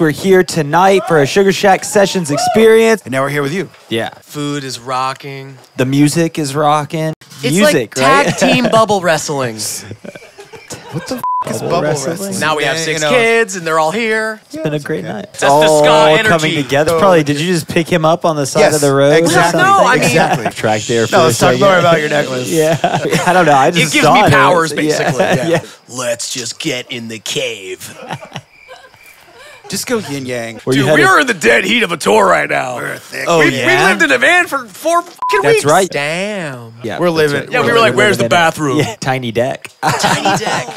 We're here tonight for a Sugar Shack Sessions experience. And now we're here with you. Yeah. Food is rocking. The music is rocking. It's music, like tag right? team bubble wrestling. What the f- is Bubble bubble wrestling? wrestling? Now we have six you know, kids and they're all here. It's been a great night. It's the all ska energy. coming together. Probably. Did you just pick him up on the side Yes, of the road? or exactly. something? No, I mean- exactly. track there. For No, let's talk more about your necklace. Yeah, I don't know. I just It gives saw me it. powers, Yeah. basically. Yeah. Yeah. Let's just get in the cave. Just go yin yang. Where you Dude, we a- are in the dead heat of a tour right now. We're thick. Oh, we, yeah? we lived in a van for four fucking That's weeks. right. Damn. Yeah, We're living- right. Yeah, we We're were like, where's the bathroom? Yeah, tiny deck. Tiny deck.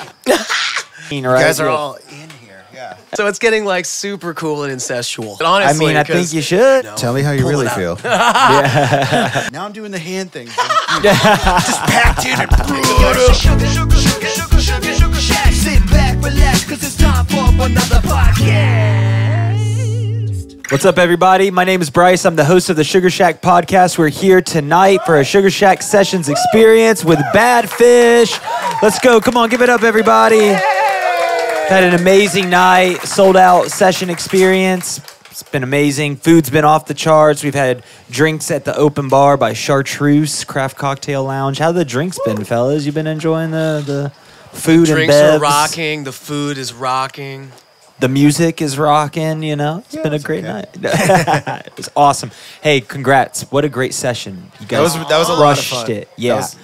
You guys are all in here. Yeah. So it's getting like super cool and incestual. I Honestly, I mean, I think you should. Tell me how you really it feel. now I'm doing the hand thing. Just packed in and Sit relax, cause it's time for another podcast. What's up, everybody? My name is Bryce. I'm the host of the Sugar Shack podcast. We're here tonight for a Sugar Shack Sessions experience with Badfish. Let's go. Come on, give it up, everybody. Had an amazing night, sold out session experience. It's been amazing. Food's been off the charts. We've had drinks at the open bar by Chartreuse Craft Cocktail Lounge. How the drinks been, fellas? You been enjoying the the food drinks and are rocking. The food is rocking. the music is rocking, you know. It's been a great night. it was awesome. Hey, congrats. What a great session. You guys was- that was a lot of fun. it. Yeah. Was-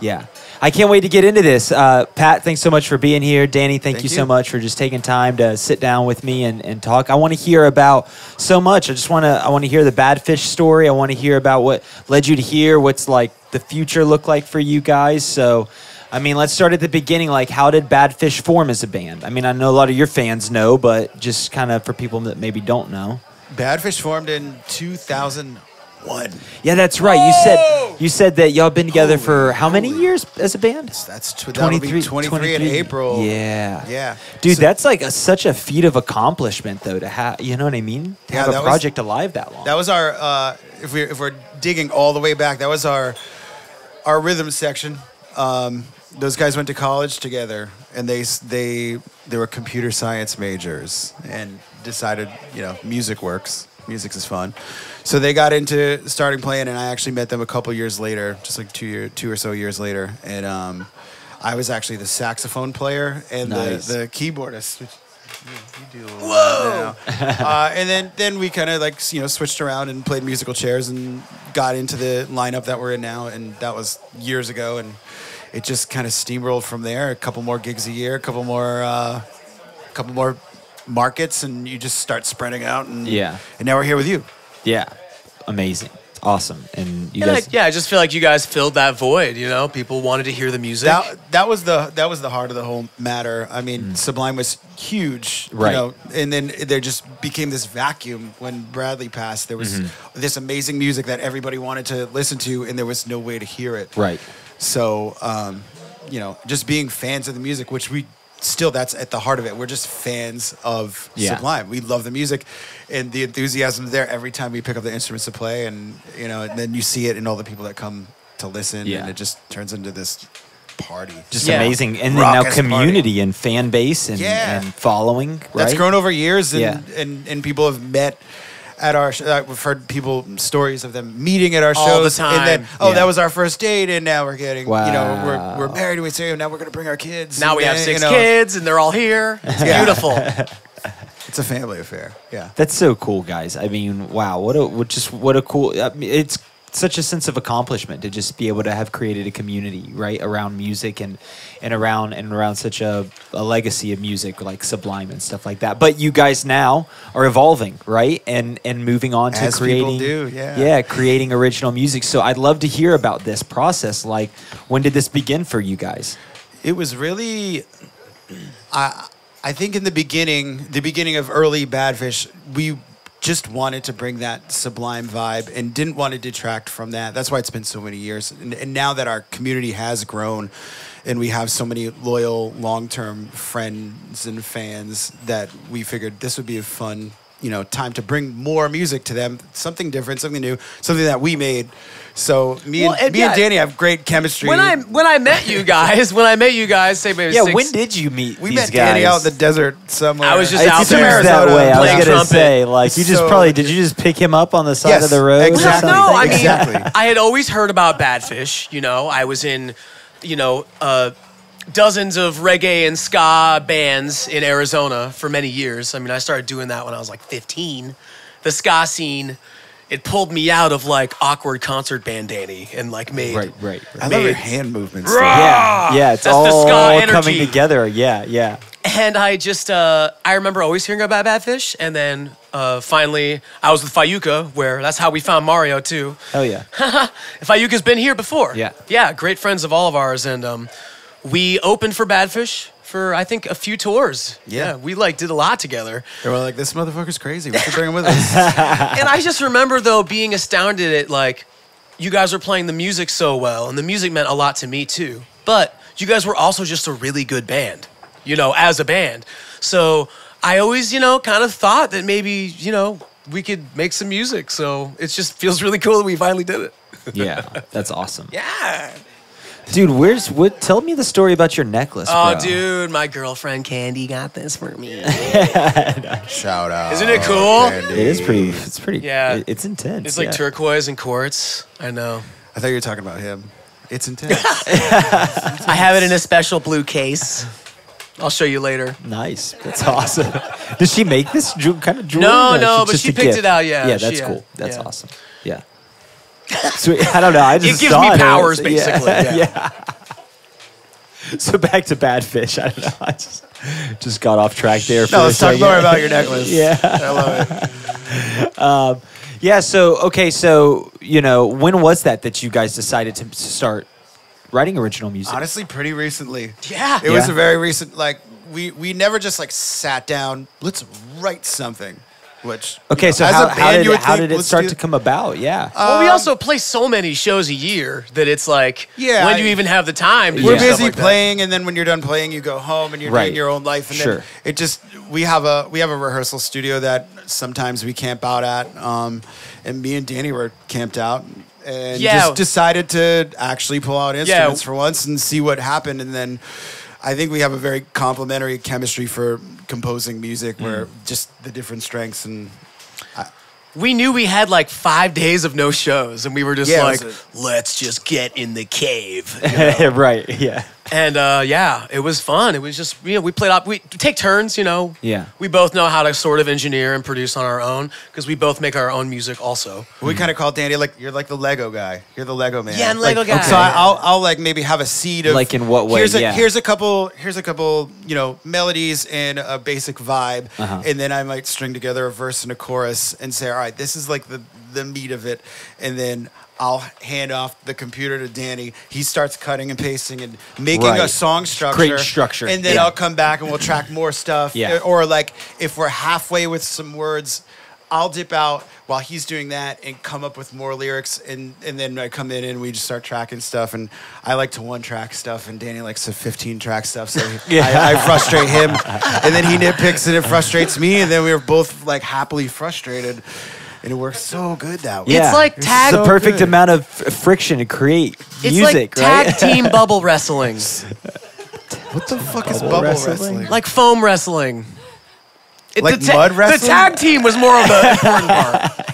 yeah. I can't wait to get into this. Uh, Pat, thanks so much for being here. Danny, thank, Thank you, so much for just taking time to sit down with me and, and talk. I want to hear about so much. I just want to I want to hear the Badfish story. I want to hear about what led you to here, what's like the future look like for you guys. So I mean, let's start at the beginning. Like, how did Badfish form as a band? I mean, I know a lot of your fans know, but just kind of for people that maybe don't know. Badfish formed in 2001. Yeah, that's right. You said you said that y'all been together for how many holy. years as a band? That's tw- that'll be 23, in April. Yeah, Yeah. dude, So- that's like a, such a feat of accomplishment, though. To have, you know what I mean? To Yeah, have a that was- project alive that long. That was our uh, if we if we're digging all the way back, that was our our rhythm section. Um, those guys went to college together, and they they they were computer science majors, and decided you know music works, music is fun. So they got into starting playing, and I actually met them a couple years later, just like two year two or so years later, and um, I was actually the saxophone player and Nice. the the keyboardist. Which, you do Whoa! uh, and then then we kind of like you know switched around and played musical chairs and got into the lineup that we're in now, and that was years ago, and it just kind of steamrolled from there. A couple more gigs a year, a couple more, uh, couple more markets, and you just start spreading out, and Yeah. and now we're here with you. yeah, amazing, awesome, and you And I, guys. yeah, I just feel like you guys filled that void. You know, people wanted to hear the music. That that was the that was the heart of the whole matter. I mean, Sublime was huge, Mm. Right. You know, and then there just became this vacuum when Bradley passed. There was Mm-hmm. this amazing music that everybody wanted to listen to, and there was no way to hear it. Right. So, um, you know, just being fans of the music, which we still that's at the heart of it. We're just fans of Yeah. Sublime. We love the music, and the enthusiasm there every time we pick up the instruments to play, and you know, and then you see it in all the people that come to listen, Yeah. and it just turns into this party. Just Yeah. amazing, and then now Raucous community and fan base and, Yeah. and following. Right? that's grown over years, and, Yeah. and and people have met. At our, sh- uh, we've heard people stories of them meeting at our All the shows, and then oh, Yeah. that was our first date, and now we're getting, you know, Wow. we're, we're married, and we say, now we're gonna bring our kids. now and we have then, six you know, kids and they're all here. It's Yeah. beautiful. It's a family affair. Yeah. That's so cool, guys. I mean, wow, what a what just what a cool. I mean, it's such a sense of accomplishment to just be able to have created a community right around music and and around and around such a, a legacy of music like Sublime and stuff like that. But you guys now are evolving, right, and and moving on to As creating, do, yeah. yeah, creating original music. So I'd love to hear about this process. Like, when did this begin for you guys? It was really, I I think in the beginning, the beginning of early Badfish, we just wanted to bring that sublime vibe and didn't want to detract from that. That's why it's been so many years. And, and now that our community has grown, and we have so many loyal, long-term friends and fans, that we figured this would be a fun you know time to bring more music to them, something different, something new, something that we made. So me Well, and, and me yeah, and Danny have great chemistry. When I when I met you guys, when I met you guys, say maybe Yeah, six, when did you meet we these met guys? Danny out in the desert somewhere. I was just It out seems there. that way. I was playing gonna trumpet. say, like, you just So- probably did you just pick him up on the side Yes, of the road? or exactly. No. I mean, Exactly. I had always heard about Badfish. You know, I was in, you know, uh, dozens of reggae and ska bands in Arizona for many years. I mean, I started doing that when I was like 15. The ska scene, it pulled me out of like awkward concert band Danny and like made. right, right, I love your hand movements. Yeah, yeah, it's That's the all ska energy. coming together. Yeah, yeah. And I just, uh, I remember always hearing about Badfish. And then uh, finally, I was with Fayuca, where that's how we found Mario too. Hell yeah. Fayuca's been here before. Yeah. Yeah, great friends of all of ours. And um, we opened for Badfish for, I think, a few tours. Yeah. we like did a lot together. They were like, "This motherfucker's crazy. We should bring him with us." and I just remember, though, being astounded at, like, you guys were playing the music so well. And the music meant a lot to me, too. But you guys were also just a really good band, you know, as a band. So I always, you know, kind of thought that maybe, you know, we could make some music. So it just feels really cool that we finally did it. Yeah, that's awesome. Yeah. Dude, where's what tell me the story about your necklace, Oh, bro. dude, my girlfriend Candy got this for me. Shout out. Isn't it cool? Candy. It is pretty it's pretty Yeah. it- it's intense. It's like yeah. turquoise and quartz. I know. I thought you were talking about him. It's intense. I have it in a special blue case. I'll show you later. Nice. That's awesome. Does she make this ju- kind of jewelry? No, no, but she picked gift? it out, yeah, Yeah, that's cool. That's yeah. awesome. Yeah. Sweet. I don't know. I just it gives saw me powers, Yeah. basically, yeah. yeah. So back to Badfish. I don't know. I just just got off track there. For no, let's talk more about your necklace. Yeah. I love it. Um, yeah. So okay. So you know, when was that that you guys decided to start writing original music? Honestly, pretty recently. Yeah. It was a very recent. Like we we never just like sat down. Let's write something. Which Okay. you So know, as how, how did you it, how think, did it start to come about? Yeah. Well, we Um, also play so many shows a year that it's like, Yeah, when do you even have the time? To We're do stuff busy like that? playing, and then when you're done playing, you go home and you're Right. doing your own life. And Sure. then it just we have a we have a rehearsal studio that sometimes we camp out at, um, and me and Danny were camped out and Yeah. just decided to actually pull out instruments for once and see what happened. And then I think we have a very complementary chemistry for composing music, where mm. just the different strengths and We knew we had like five days of no shows, and we were just Yeah, like, was let's just get in the cave. right. Yeah. And uh, yeah, it was fun. It was just, you know, we played up, we take turns, you know. Yeah. We both know how to sort of engineer and produce on our own because we both make our own music also. We kind of call Danny like you're like the Lego guy. You're the Lego man. Yeah, I'm Like, Lego guy. So I, I'll I'll like maybe have a seed of Like in what way? Here's a Yeah. here's a couple here's a couple you know melodies and a basic vibe, Uh-huh. and then I might string together a verse and a chorus and say, all right, this is like the the meat of it, and then. I'll hand off the computer to Danny. He starts cutting and pasting and making a song structure. Creating structure. And then Yeah. I'll come back and we'll track more stuff. Yeah. Or like if we're halfway with some words, I'll dip out while he's doing that and come up with more lyrics and and then I come in and we just start tracking stuff and I like to one track stuff and Danny likes to 15 track stuff so Yeah. I, I frustrate him and then he nitpicks and it frustrates me and then we are both like happily frustrated and it works so good that way. Yeah. It's like It's the so perfect good. amount of f- friction to create it's music, like tag right? team bubble wrestling, What the fuck is Bubble bubble wrestling? wrestling? like foam wrestling. It- Like the ta- mud The tag team was more of the important part.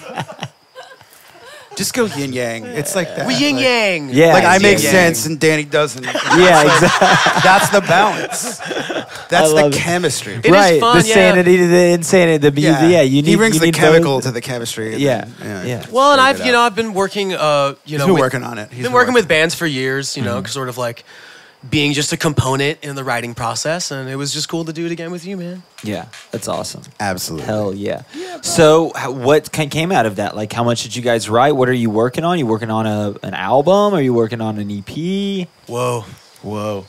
Just go yin yang. It's like that. We yin Like- yang. Yeah. Like I Yin make yang. sense and Danny doesn't. yeah, exactly. That's the balance. That's the love it. chemistry. It is right. fun, the yeah. sanity to the insanity. The yeah. yeah you need. he brings you the need chemical both. to the chemistry. and Yeah, then- yeah. Well, and I've you know. I've been working uh you know been with- working on it. He's been been working with bands for years, you know, sort of like being just a component in the writing process, and it was just cool to do it again with you, man. Yeah, that's awesome. Absolutely. Hell yeah. So, how, what kind came out of that? Like, how much did you guys write? What are you working on? you working on a an album? Are you working on an EP? Whoa. Whoa.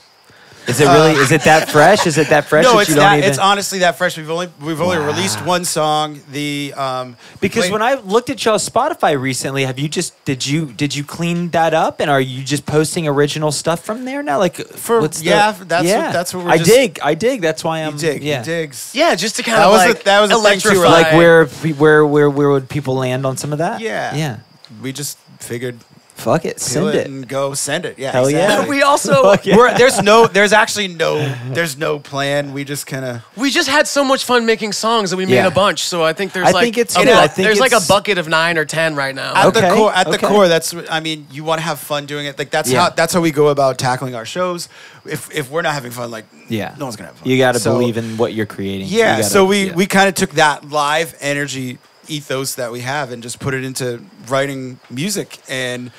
Is it really? is it that fresh? Is it that fresh? no, that it's you don't that. even... It's honestly that fresh. We've only we've only Wow. released one song. The um Because played- when I looked at y'all's Spotify recently, have you just did you did you clean that up and are you just posting original stuff from there now? Like For- what's the- yeah, that's what- that's what we're I just- dig. I dig. That's why I'm he dig, yeah. he digs. Yeah, just to kind That of was a- like that was a thing too, electrify. Like where where where where would people land on some of that? Yeah. Yeah. We just figured Fuck it. Send it, it. and go send it. Yeah, Hell yeah. we also yeah. We're, there's no there's actually no there's no plan. We just kind of we just had so much fun making songs that we made Yeah. a bunch. So I think there's I like think it's a good. bu- I think there's like a it's- bucket of nine or ten right now. at the Okay, core at the okay. core that's what- I mean you want to have fun doing it. Like that's Yeah. how that's how we go about tackling our shows. If if we're not having fun, like Yeah. no one's gonna have fun. You got to So- believe in what you're creating. You Yeah, gotta- so we yeah. we kind of took that live energy ethos that we have and just put it into writing music and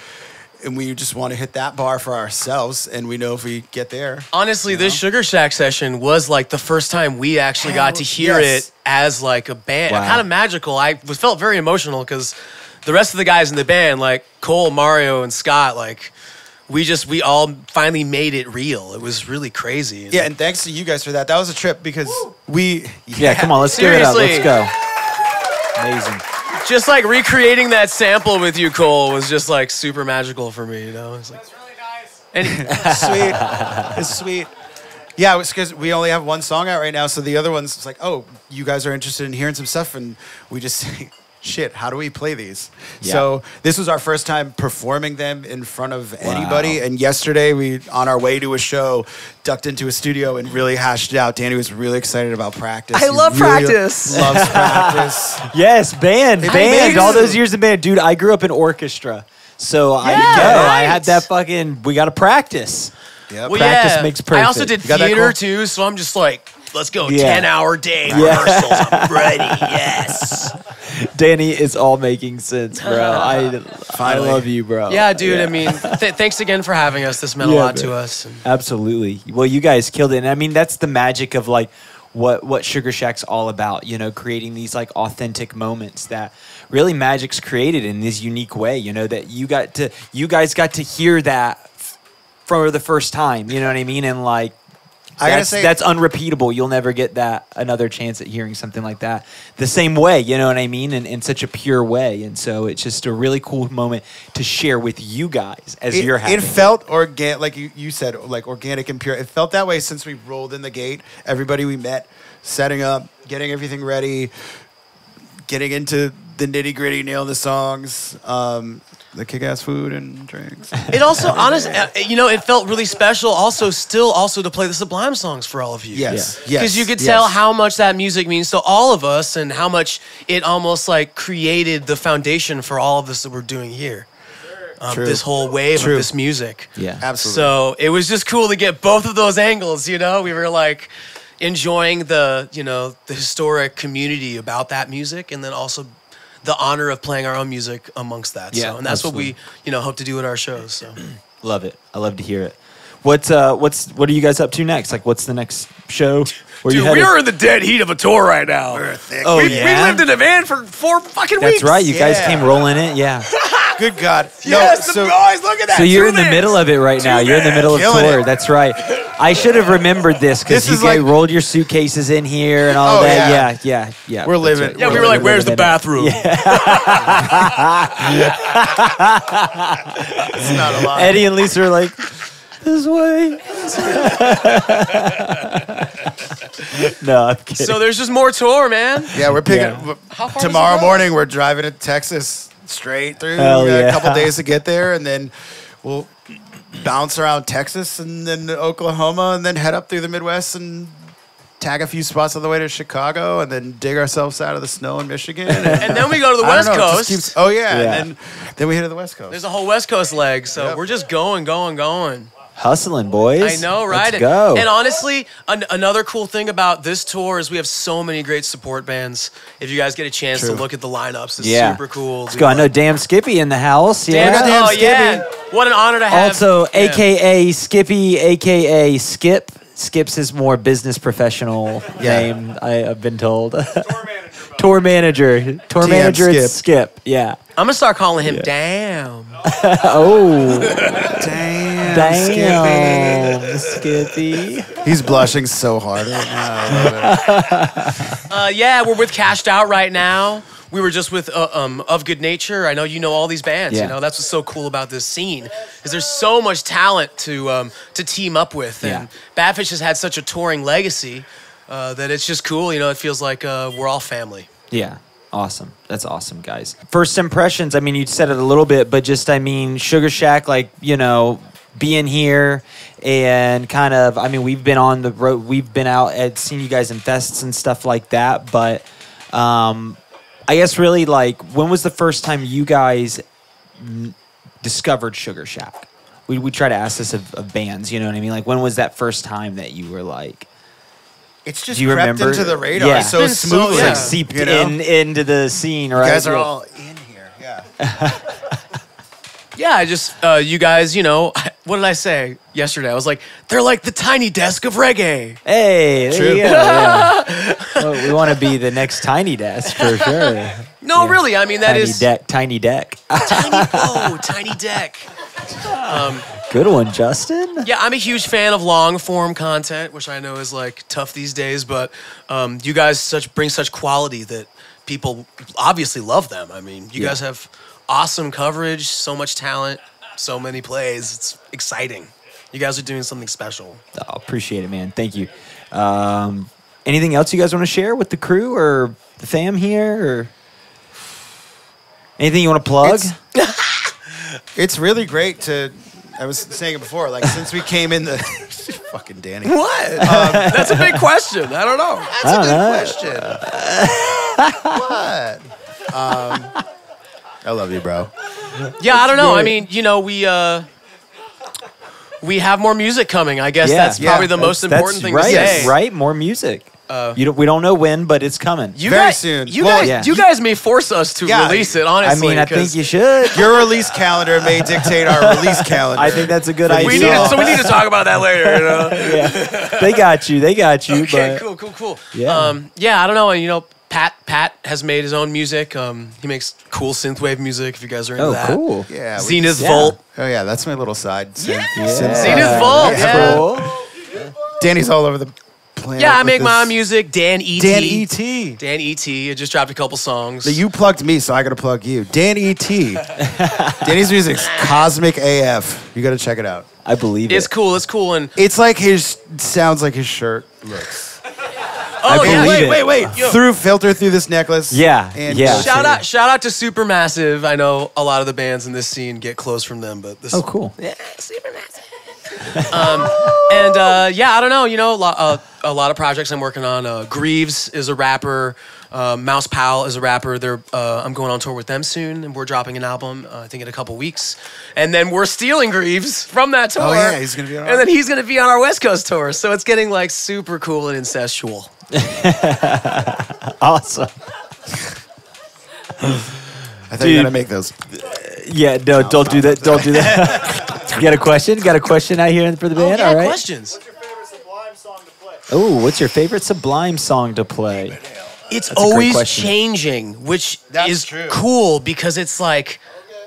and we just want to hit that bar for ourselves and we know if we get there Honestly, this Sugar Shack session was like the first time we actually got to hear Yes. it as like a band. Wow. Kind of magical. I was felt very emotional because the rest of the guys in the band, like Cole, Mario, and Scott, like we just we all finally made it real. It was really crazy. yeah and thanks to you guys for that that was a trip because we Yeah, come on, let's give it up. Let's Seriously. go. Amazing. just like recreating that sample with you, Cole, was just like super magical for me. You know, it's like and sweet it's sweet yeah it's because we only have one song out right now so the other one's it's like oh you guys are interested in hearing some stuff and we just say shit how do we play these Yeah. so this was our first time performing them in front of anybody and yesterday we on our way to a show ducked into a studio and really hashed it out danny was really excited about practice I He love really practice. loves practice Yes, band, It band. makes- All those years in band, dude. I grew up in orchestra, so I Yeah, know I had that fucking. We got to practice. Yep. well, Practice yeah. makes perfect. I also did You got that, theater Cole? too, so I'm just like, let's go, Yeah. ten hour day Yeah. rehearsals. I'm ready. Yes. Danny it's all making sense, bro. I I love you, bro. Yeah, dude. I mean, th- thanks again for having us. This meant a lot man. to us. Absolutely. Well, you guys killed it. And I mean, that's the magic of like what what Sugar Shack's all about, you know, creating these like authentic moments that really Magic's created in this unique way, you know, that you got to you guys got to hear that f- for the first time, you know what I mean? And like I gotta that's, say- that's unrepeatable. You'll never get that another chance at hearing something like that the same way. You know what I mean? In, in such a pure way, and so it's just a really cool moment to share with you guys as it, you're having. it felt organic, like you, you said, like organic and pure. It felt that way since we rolled in the gate. Everybody we met, setting up, getting everything ready, getting into the nitty gritty, nail the songs, um, the kick ass food and drinks. it also, honest, uh, you know, it felt really special. Also, still, also to play the Sublime songs for all of you. Yes, yes, because you could yes. tell how much that music means to all of us, and how much it almost like created the foundation for all of this that we're doing here. Um, True. this whole wave True. of this music. yeah, Absolutely. So it was just cool to get both of those angles. You know, we were like enjoying the you know the historic community about that music, and then also the honor of playing our own music amongst that. Yeah, so, and that's what we you know hope to do at our shows. So. Love it. I love to hear it. What's uh what's what are you guys up to next? Like what's the next show? Where Dude, you we are in the dead heat of a tour right now. Oh we, yeah. we lived in a van for four fucking weeks. That's right. You guys came rolling it. Yeah. Good God. Yes, no, the boys, look at that. So you're Two in the middle of it right now. You're in the middle of Killing tour. it. That's right. I should have remembered this because This you is guys like- rolled your suitcases in here and all Oh, that. yeah. Yeah, yeah, yeah. We're That's living- Yeah, we We're were like, "Where's the in it. bathroom?" it's not a lot. Eddie and Lisa are like, this way. no, I'm kidding. So there's just more tour, man. Yeah, we're picking. Yeah. w- How far tomorrow does it go? morning, we're driving to Texas straight through. Hell We got yeah. A couple days to get there, and then we'll bounce around Texas and then Oklahoma, and then head up through the Midwest and tag a few spots on the way to Chicago, and then dig ourselves out of the snow in Michigan. And, And then we go to the West know, Coast. keeps- oh yeah, Yeah. and then then we head to the West Coast. There's a whole West Coast leg, so Yep. we're just going, going, going. Hustling, boys. I know, right? Let's go. And honestly, an- another cool thing about this tour is we have so many great support bands. If you guys get a chance to look at the lineups, it's yeah. super cool. Let's go. I know Damn Skippy in the house. Yeah. Damn, Damn oh Skippy. yeah! What an honor to have. Also, yeah. AKA Skippy, AKA Skip. Skip's his more business professional Yeah. name, I, I've been told. Tour manager. Tour TM manager, it's Skip. Yeah. I'm gonna start calling him Damn. Oh, Damn. Damn, Skippy. He's blushing so hard right now. Uh, yeah, we're with Cashed Out right now. We were just with uh, um, Of Good Nature. I know you know all these bands. Yeah. You know that's what's so cool about this scene is there's so much talent to um, to team up with, and Badfish has had such a touring legacy uh, that it's just cool. You know, it feels like uh, we're all family. Yeah. Awesome. That's awesome, guys. First impressions, I mean, you said it a little bit, but just, I mean, Sugar Shack, like, you know, being here and kind of, I mean, we've been on the road, we've been out at seen you guys in fests and stuff like that. But um, I guess really, like, when was the first time you guys n- discovered Sugar Shack? We, we try to ask this of, of bands, you know what I mean? Like, when was that first time that you were like, It's just Do you crept remember? into the radar Yeah. so It's been so- yeah. like seeped you know? in into the scene, right? You guys are all in here. Yeah. Yeah, I just uh, you guys, you know, what did I say yesterday? I was like, they're like the tiny desk of reggae. Hey, there True. you go. yeah. Well, we want to be the next tiny desk for sure. No, really, I mean that tiny is deck, tiny deck. tiny. Oh, tiny deck. Good one, Justin. Yeah, I'm a huge fan of long form content, which I know is like tough these days, but um, you guys such bring such quality that people obviously love them. I mean, you Yeah. guys have awesome coverage, so much talent, so many plays. It's exciting. You guys are doing something special. Oh, appreciate it, man. Thank you. Um, anything else you guys want to share with the crew or the fam here, or anything you want to plug? It's- It's really great to. I was saying it before. Like since we came in the fucking Danny. What? Um, That's a big question. I don't know. That's I a don't good know. question. what? Um, I love you, bro. Yeah, I don't know. I mean, you know, we uh, we have more music coming. I guess Yeah. that's Yeah, probably the most important that's thing right, to say. Right, more music. you don't, we don't know when, but it's coming. You Very guys, soon. You Well, guys, yeah. you guys may force us to Yeah. release it. Honestly. I mean, I think you should. Your release calendar may dictate our release calendar. I think that's a good idea. we need to, so we need to talk about that later. You know? yeah, they got you. They got you. okay, but cool, cool, cool. Yeah. um, yeah. I don't know. You know, Pat Pat has made his own music. Um, he makes cool synthwave music. If you guys are into Oh, that. cool. Yeah. we Zenith just- Yeah. Volt. Oh yeah, that's my little side. synth- Yeah. synth- Zenith Volt, That's yeah. cool. Danny's all over the planet. Yeah, I with make my own music. Dan E. Dan E.T. Dan E. T. I just dropped a couple songs. But you plugged me, so I gotta plug you. Dan E.T. Danny's music's cosmic AF. You gotta check it out. I believe it's it. It's cool. It's cool. And It's like his sounds like his shirt looks. Oh yeah, believe wait, wait, wait. Yo, Through filter through this necklace. Yeah, And yeah. Shout out, shout out to Supermassive. I know a lot of the bands in this scene get close from them, but this Oh, cool. Yeah, Supermassive. um, and uh, yeah, I don't know. You know, a lot, uh, a lot of projects I'm working on. Uh, Greaves is a rapper. Uh, Mouse Powell is a rapper. They're uh, I'm going on tour with them soon, and we're dropping an album. Uh, I think in a couple weeks, and then we're stealing Greaves from that tour. Oh, yeah, he's gonna be on and then he's gonna be on our West Coast tour. So it's getting like super cool and incestual. Awesome. I think Dude. you gotta make those. Yeah, no, don't do that. Don't do that. you got a question? Got a question out here for the Oh band? yeah, All right. questions. What's your favorite Sublime song to play? Oh, what's your favorite Sublime song to play? It's a great always changing, which That's is true. cool because it's like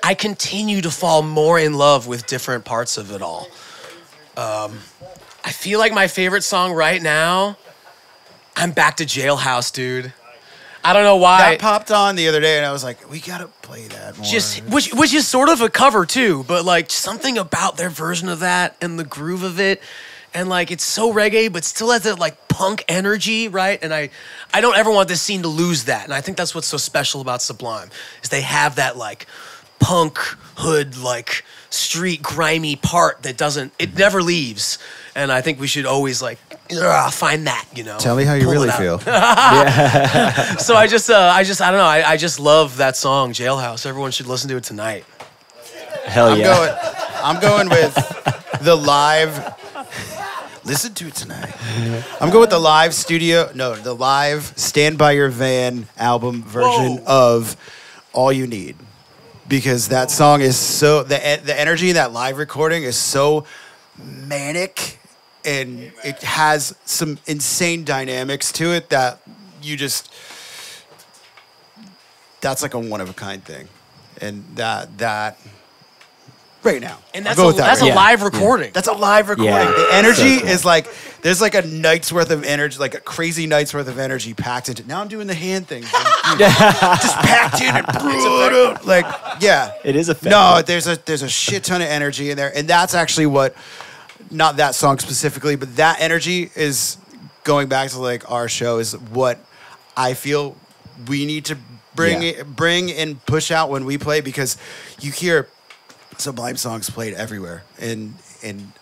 I continue to fall more in love with different parts of it all. Um, I feel like my favorite song right now, I'm back to Jailhouse, dude. I don't know why. That popped on the other day, and I was like, we gotta play that more. just which which is sort of a cover too, but like something about their version of that and the groove of it, and like it's so reggae, but still has that like punk energy, right? And I I don't ever want this scene to lose that, and I think that's what's so special about Sublime is they have that like punk hood like street grimy part that doesn't it never leaves, and I think we should always like ugh, find that you know. Tell me how you pull really feel. So I just, uh, I just, I don't know. I, I just love that song, Jailhouse. Everyone should listen to it tonight. Hell I'm yeah. going. I'm going with the live. Listen to it tonight. I'm going with the live studio. No, the live "Stand by Your Van" album version of "All You Need," because that song is so the the energy in that live recording is so manic, and it has some insane dynamics to it that you just. That's like a one of a kind thing, and that that right now. And that's a, that that's right a live recording. That's a live recording. Yeah. The energy So cool. is like there's like a night's worth of energy, like a crazy night's worth of energy packed into. Now I'm doing the hand thing, just packed in and brutal. Like yeah, It is a No, there's a there's a shit ton of energy in there, and that's actually what, not that song specifically, but that energy is going back to like our show is what I feel we need to bring Yeah. bring and push out when we play because you hear Sublime songs played everywhere, and and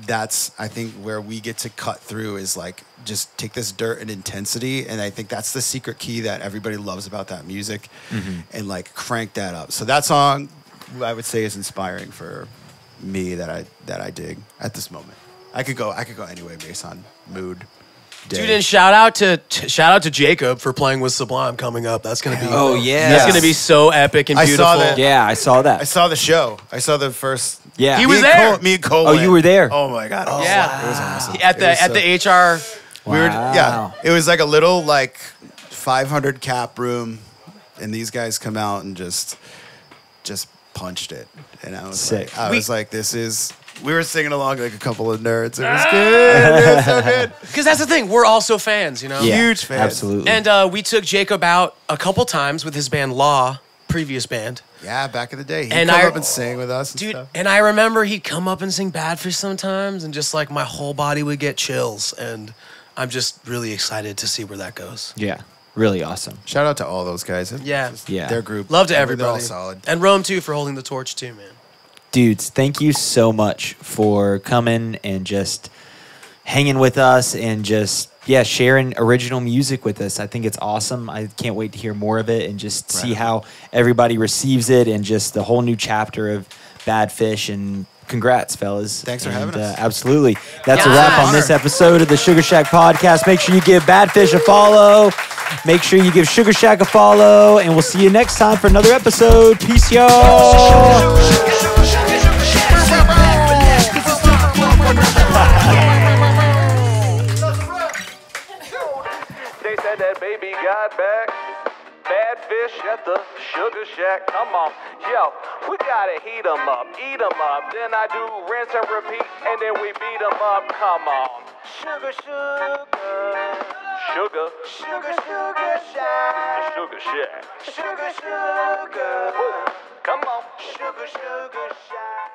that's I think where we get to cut through is like just take this dirt and intensity, and I think that's the secret key that everybody loves about that music, mm-hmm. and like crank that up. So that song, I would say, is inspiring for me that I that I dig at this moment. I could go I could go anyway based on mood. Day. Dude, and shout out to t- shout out to Jakob for playing with Sublime coming up. That's gonna be Oh, yeah. that's gonna be so epic and I beautiful. saw that. Yeah, I saw that. I that. saw the show. I saw the first. Yeah. He Me was and there. Cole, me and Cole. Oh, you were there. Oh my god. Oh, Yeah. it was awesome. At It the was at so- the HR. We were, Wow. yeah, it was like a little like 500 cap room, and these guys come out and just just punched it, and I was Sick. like, I We- was like, this is. We were singing along like a couple of nerds. It was good. It was so good. Because that's the thing, we're also fans, you know. Yeah, Huge fans. Absolutely. And uh, we took Jakob out a couple times with his band Law, previous band. Yeah, back in the day, he'd And come I- up and sing with us, and Dude, stuff. and I remember he'd come up and sing Badfish sometimes, and just like my whole body would get chills. And I'm just really excited to see where that goes. yeah, really awesome. Shout out to all those guys. Yeah. just Yeah. their group. Love to They're everybody. all solid. And Rome too for holding the torch too, man. Dudes, thank you so much for coming and just hanging with us and just yeah sharing original music with us. I think it's awesome. I can't wait to hear more of it and just see how everybody receives it and just the whole new chapter of Badfish and. Congrats, fellas. Thanks for And, having us. Uh, absolutely. That's a wrap on this episode of the Sugar Shack podcast. Make sure you give Badfish a follow. Make sure you give Sugar Shack a follow. And we'll see you next time for another episode. Peace, y'all. At the sugar shack. Come on. Yo, we gotta heat 'em up, eat 'em up. Then I do rinse and repeat, and then we beat 'em up. Come on. Sugar, sugar. Sugar. Sugar, sugar shack. Sugar shack. Sugar, sugar. Come on. Sugar, sugar shack.